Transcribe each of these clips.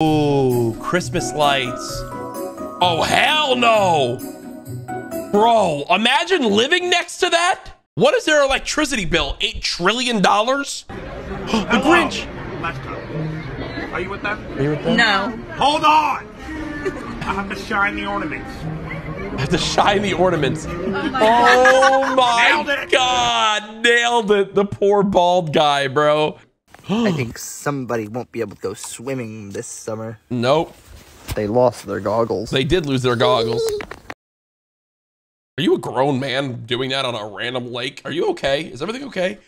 Ooh, Christmas lights. Oh, hell no. Bro, imagine living next to that. What is their electricity bill? $8 trillion? the Grinch. Are you with them? Are you with them? No. Hold on! I have to shine the ornaments. I have to shine the ornaments. Oh, oh my Nailed it. god, nailed it. The poor bald guy, bro. I think somebody won't be able to go swimming this summer. Nope, They lost their goggles. they did lose their goggles. Are you a grown man doing that on a random lake? Are you okay? Is everything okay?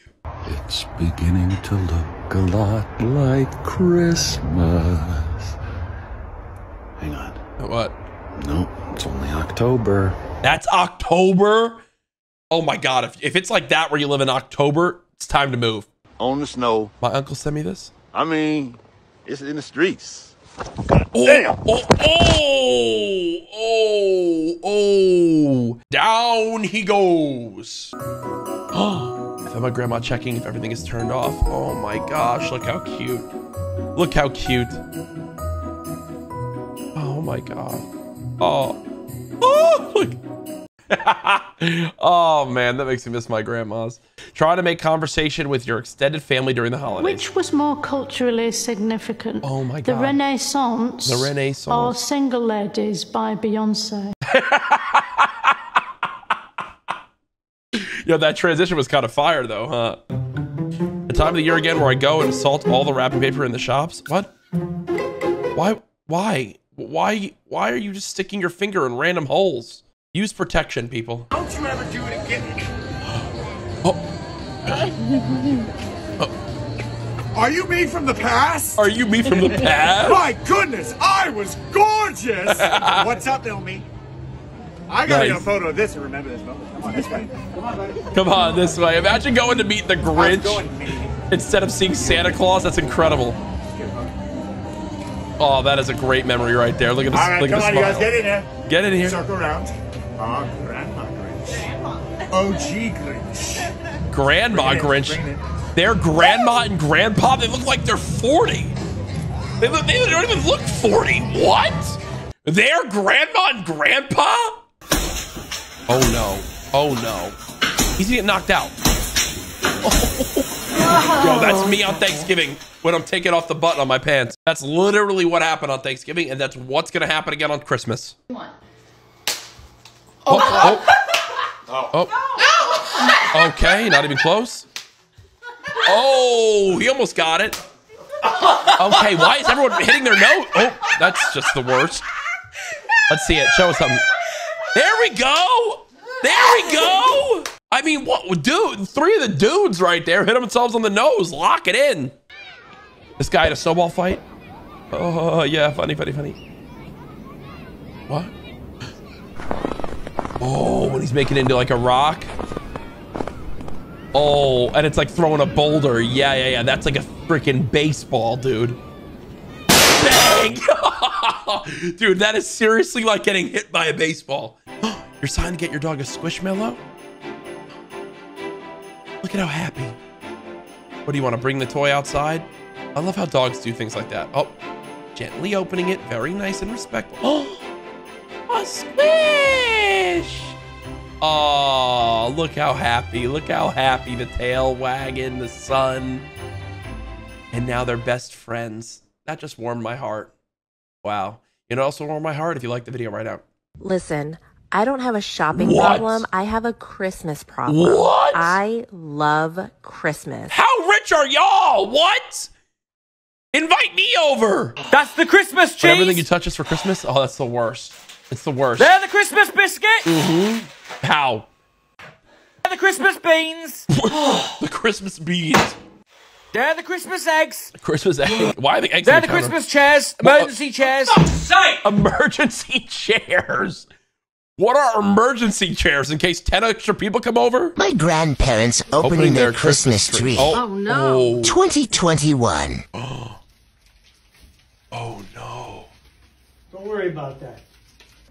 It's beginning to look a lot like Christmas. Hang on. What? Nope, it's only October. That's October? Oh my god, if, if it's like that where you live in October, it's time to move. On the snow. My uncle sent me this. I mean, it's in the streets. Oh, oh, oh, oh, oh. Down he goes. I found my grandma checking if everything is turned off. Oh my gosh, look how cute. Look how cute. Oh my god. Oh. Oh, look. oh man, that makes me miss my grandmas. Try to make conversation with your extended family during the holidays. Which was more culturally significant? Oh my god. The Renaissance. The Renaissance. Or Single Ladies by Beyonce. Yo, that transition was kind of fire though, huh? The time of the year again where I go and salt all the wrapping paper in the shops? What? Why? Why? Why? Why are you just sticking your finger in random holes? Use protection, people. Don't you ever do it again. Oh. oh. Are you me from the past? Are you me from the past? My goodness, I was gorgeous! What's up, little me? I gotta get a photo of this and remember this moment. Come on, this way. Come on, buddy. Come on, this way. Imagine going to meet the How's it going, Grinch instead of seeing Santa Claus. That's incredible. Oh, that is a great memory right there. Look at this. All right, look come at on, the you guys, get in here. Get in here. Circle around. Ah, Grandma Grinch. OG Grinch. Grandma Bring Grinch. bring it. Their grandma and grandpa, they look like they're 40. They, look, they don't even look 40. What? Their grandma and grandpa? Oh no. Oh no. He's gonna get knocked out. Yo, that's me on Thanksgiving when I'm taking off the button on my pants. That's literally what happened on Thanksgiving, and that's what's gonna happen again on Christmas. Oh, oh. Oh. oh. oh. Okay, not even close. Oh, he almost got it. Okay, why is everyone hitting their nose? Oh, that's just the worst. Let's see it. Show us something. There we go. There we go. I mean, what, dude? Three of the dudes right there hit themselves on the nose. Lock it in. This guy had a snowball fight. Oh yeah, funny, funny, funny. What? Oh, when he's making it into like a rock. Oh, and it's like throwing a boulder. Yeah, yeah, yeah. That's like a freaking baseball, dude. Bang! dude, that is seriously like getting hit by a baseball. You're trying to get your dog a squishmallow? Look at how happy. What do you want to bring the toy outside? I love how dogs do things like that. Oh, gently opening it, very nice and respectful. Oh, a squish! Oh, look how happy. Look how happy. The tail wagging, the sun. And now they're best friends. That just warmed my heart. Wow. It also warmed my heart if you like the video right now. Listen, I don't have a shopping What? problem. I have a Christmas problem. What? I love Christmas. How rich are y'all? What? Invite me over. That's the Christmas But everything you touch is for Christmas? Oh, that's the worst. It's the worst. They're the Christmas biscuit. Mm. Hmm How? They're the Christmas beans. the Christmas beans. They're the Christmas eggs. Christmas eggs. Why are the eggs They're on the counter? Christmas chairs. Well, Emergency chairs. Emergency chairs. What are emergency chairs in case 10 extra people come over? My grandparents opening, their, Christmas, tree. Oh, no. 2021. Oh. Oh, no. Don't worry about that.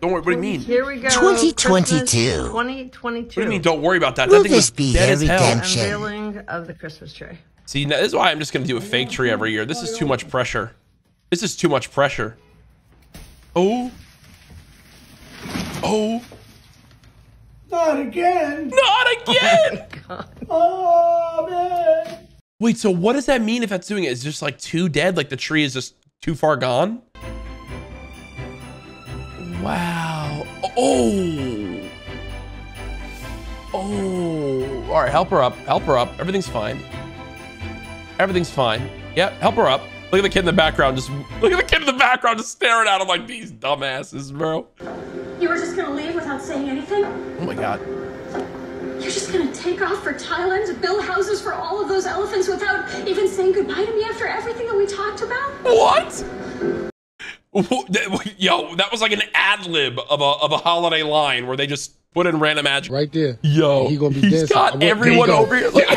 Don't worry. What do you mean? Here we go. 2022. Christmas 2022. What do you mean, don't worry about that? Will that thing was this be dead hell. redemption? Unveiling of the Christmas tree. See, now, this is why I'm just going to do a fake tree every year. This is too much pressure. This is too much pressure. Oh. Oh. Not again. Not again. Oh, man. Wait, so what does that mean if that's doing it? Is just like too dead? Like the tree is just too far gone? Wow. Oh. Oh. All right, help her up. Help her up. Everything's fine. Everything's fine. Yep, help her up. Look at the kid in the background. Just look at the kid in the background just staring at him like these dumbasses, bro. You were just gonna leave without saying anything? Oh my god. You're just gonna take off for Thailand to build houses for all of those elephants without even saying goodbye to me after everything that we talked about? What? Yo, that was like an ad lib of a of a holiday line where they just put in random magic. Right there. Yo, he gonna be he's dancing. got there everyone go. over here. Look,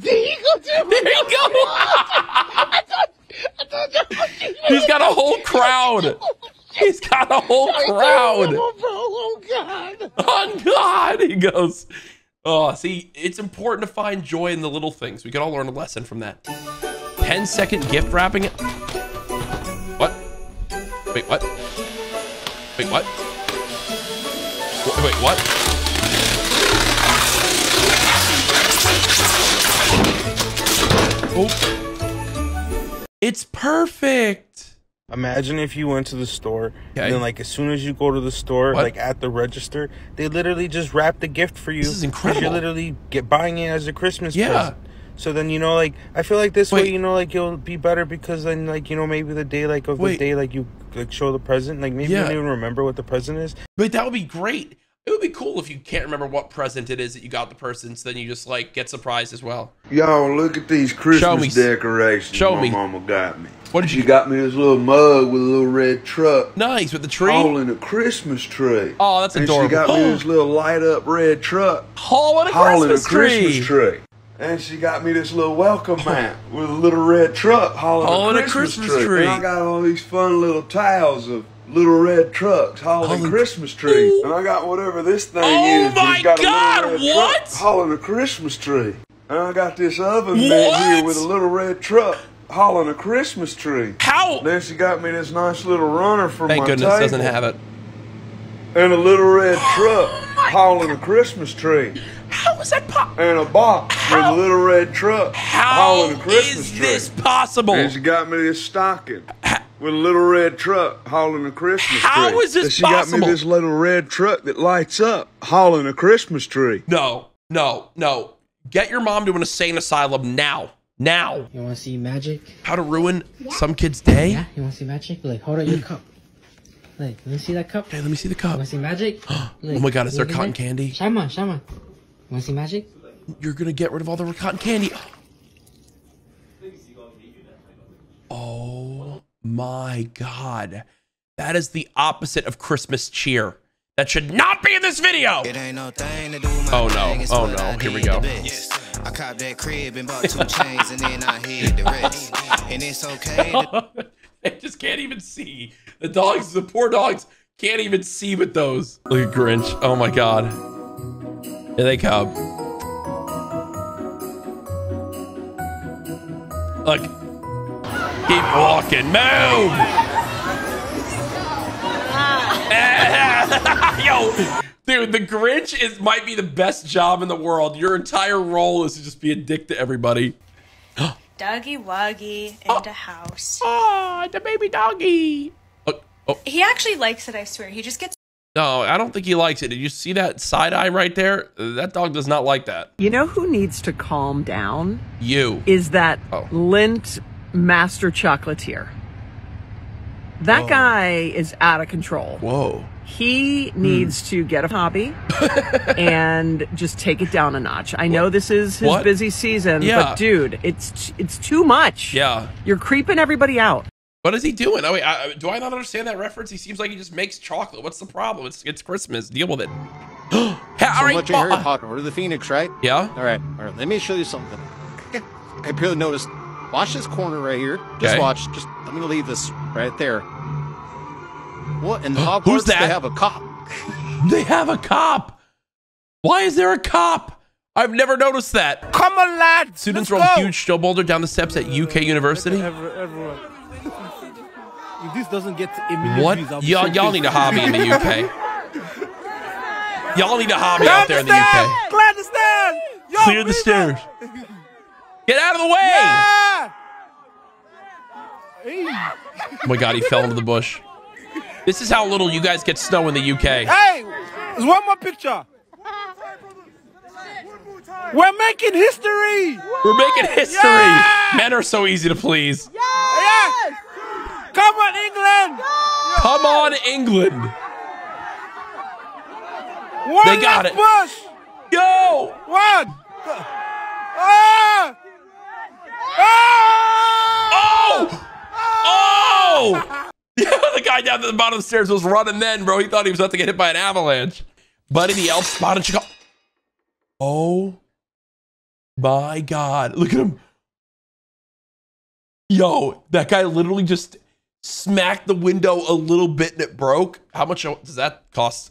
There you go. There you go. There There you go. He's got a whole crowd. Oh, he's got a whole crowd. Oh God. On oh, God, he goes. Oh, see, it's important to find joy in the little things. We can all learn a lesson from that. 10 second gift wrapping? Wait, what? Wait, what? Wait, wait, what? Oh. It's perfect. Imagine if you went to the store Okay. and then, like, as soon as you go to the store, What? like at the register, they literally just wrap the gift for you. This is 'cause incredible. You're literally get buying it as a Christmas Yeah. present. So then you know, like, I feel like this Wait. way, you know, like you'll be better because then, like, you know, maybe the day, like, of Wait. the day, like, you like show the present, like, maybe Yeah. you don't even remember what the present is. But that would be great. It would be cool if you can't remember what present it is that you got the person, so then you just like get surprised as well. Y'all, look at these Christmas me. decorations Show my me. mama got me. What did you? She got me this little mug with a little red truck. Nice with the tree. Hauling a Christmas tree. Oh, that's and adorable. she got me this little light up red truck. Hauling a hauling Christmas a Christmas tree. Tree. And she got me this little welcome mat with a little red truck hauling, Hauling a a Christmas, Christmas tree. tree. And I got all these fun little tiles of little red trucks hauling, Hauling- Christmas trees. And I got whatever this thing Oh is. but my it's got a little God, red what? Truck hauling a Christmas tree. And I got this oven What? here with a little red truck hauling a Christmas tree. How? Then she got me this nice little runner for Thank my goodness table. doesn't have it. And a little red oh truck hauling a Christmas tree. How is that possible? And a box with a little red truck How hauling a Christmas is tree. this possible? And she got me this stocking with a little red truck hauling a Christmas How tree. is this And she got me this little red truck that lights up hauling a Christmas tree. No, no, no. Get your mom to an insane asylum now. Now. You want to see magic? How to ruin some kid's day? Yeah, you want to see magic? Like, hold out your cup. Like, let me see that cup. Hey, let me see the cup. You want to see magic? Oh my God, is there cotton that. candy? Shaman, Shaman. Want to see magic? You're gonna get rid of all the cotton candy. Oh my god. That is the opposite of Christmas cheer. That should not be in this video. Oh no. Oh no. Here we go. I copped that crib and bought two chains and then I hid the rest. And it's okay. they just can't even see. The dogs, the poor dogs, can't even see with those. Look at Grinch. Oh my god. Here they come. Look. Keep walking. Move. Yo, dude, the Grinch is might be the best job in the world. Your entire role is to just be a dick to everybody. Doggy Wuggy ah. into house. Oh, the baby doggy. Oh. He actually likes it, I swear. He just gets No, I don't think he likes it. Did you see that side eye right there? That dog does not like that. You know who needs to calm down? You. Is that Oh. Lindt Master Chocolatier. That Whoa. guy is out of control. Whoa. He needs hmm. to get a hobby and just take it down a notch. I know this is his What? busy season, Yeah. but dude, it's it's too much. Yeah. You're creeping everybody out. What is he doing? Oh wait, I, do I not understand that reference? He seems like he just makes chocolate. What's the problem? It's it's Christmas. Deal with it. So Harry much in Harry Potter. Potter, Order of the Phoenix, right? Yeah. All right, all right. Let me show you something. I barely noticed. Watch this corner right here. Just Okay. watch. Just let me leave this right there. What in Hogwarts? Who's that? They have a cop. They have a cop. Why is there a cop? I've never noticed that. Come on, lads. Students let's roll go. huge snow boulder down the steps at UK University. Every- everyone. If this doesn't get a million What? views, I'll Y'all, so y'all need a hobby in the UK. Y'all need a hobby out there in the UK. Clear the stand. Yo, Clear the stairs. Get out of the way. Yeah. Hey. Oh my God, he fell into the bush. This is how little you guys get snow in the UK. Hey, there's one more picture. We're making history. We're making history. Yeah. Men are so easy to please. Come on, England. Come on, England. One They got it. push. Yo. One. Ah. Ah. Oh! Oh! Yeah, the guy down at the bottom of the stairs was running then, bro. He thought he was about to get hit by an avalanche. Buddy the elf spotted Chicago. Oh my god. Look at him. Yo, that guy literally just smacked the window a little bit and it broke. How much does that cost?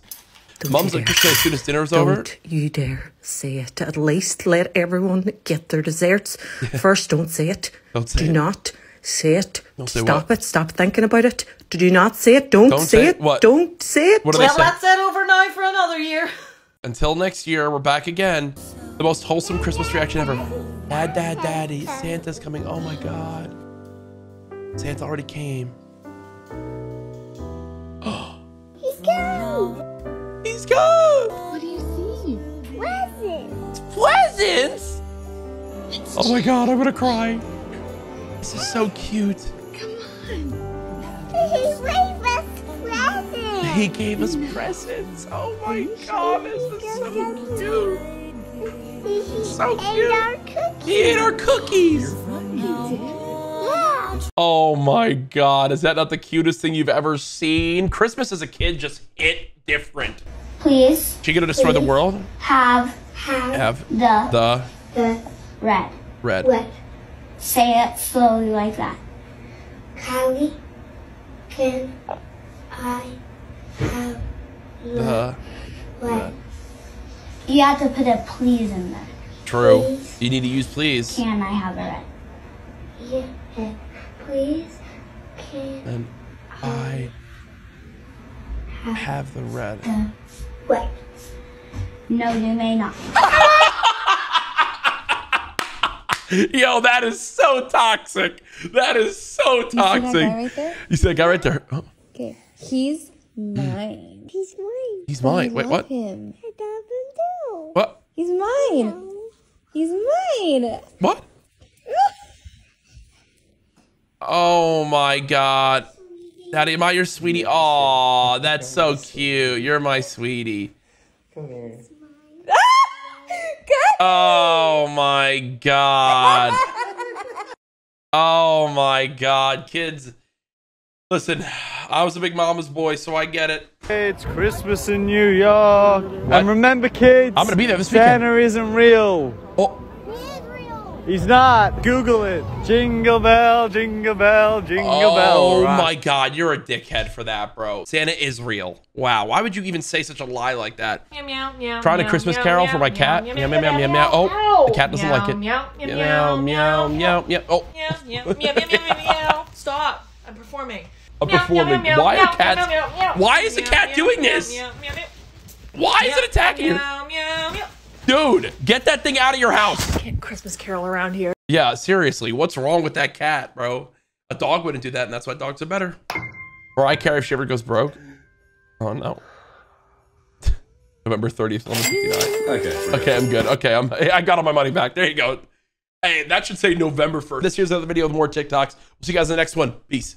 Mom's like, just as soon as dinner's over. Don't you dare say it. At least let everyone get their desserts. First, don't say it. Don't say Do it. not say it. Don't say Stop what? it. Stop thinking about it. Do not say it. Don't, Don't say, say it. what? Don't say it. What do they say? it over now for another year. Until next year, we're back again. The most wholesome Christmas reaction ever. Dad, dad, daddy, Santa's coming. Oh my god. Santa already came. He's gone. He's gone. What do you see? Presents. Presents? Oh my god, I'm gonna cry. This is so cute. Come on. He gave us presents. He gave us presents. Oh my god, this is so cute. So cute. our cookies. He ate our cookies. Oh my god, is that not the cutest thing you've ever seen? Christmas as a kid just hit different. Please She gonna destroy the world? have have, Have the the the red. red. Red. Say it slowly like that. Callie, can I have The red? You have to put a please in there. true. Please. You need to use please. Can I have the red? Yeah. Please. Can And I have the red. the red? No, you may not. Yo, that is so toxic. That is so toxic. guy right? You see that guy right there? Oh, Okay, he's mine. He's mine. He's mine. I Wait, what? Him. I love him too. What? He's mine. He's mine. What? Oh my god. Daddy, am I your sweetie? Oh, that's so cute. You're my sweetie. Come here. Oh my god. Oh my god, kids. Listen, I was a big mama's boy, so I get it. It's Christmas in New York. And remember, kids, I'm gonna be there this weekend. Santa isn't real. Oh. He's not. Google it. Jingle bell, jingle bell, jingle bell. Oh rock. my god, you're a dickhead for that, bro. Santa is real. Wow, why would you even say such a lie like that? Meow, meow, meow, Trying a meow, Christmas meow, carol meow, for my meow, cat? meow, Meow, meow, meow, meow, meow. Oh, the cat doesn't like it. Meow, meow, Meow, meow, meow, meow. Oh, meow, meow, meow, meow, meow, meow. Stop. I'm performing. I'm Meow, performing. meow, meow, Why meow, are cats? meow, meow, meow. Why is the Meow, cat meow, doing meow, this? meow, meow, meow. Why is it attacking you? Dude, get that thing out of your house. Can't Christmas carol around here. Yeah, seriously, what's wrong with that cat, bro? A dog wouldn't do that, and that's why dogs are better. Or I care if she ever goes broke. Oh no. November 30th, 1159. Okay. Okay, I'm good. Okay, I'm, I got all my money back. There you go. Hey, that should say November 1st. This here's another video with more TikToks. We'll see you guys in the next one. Peace.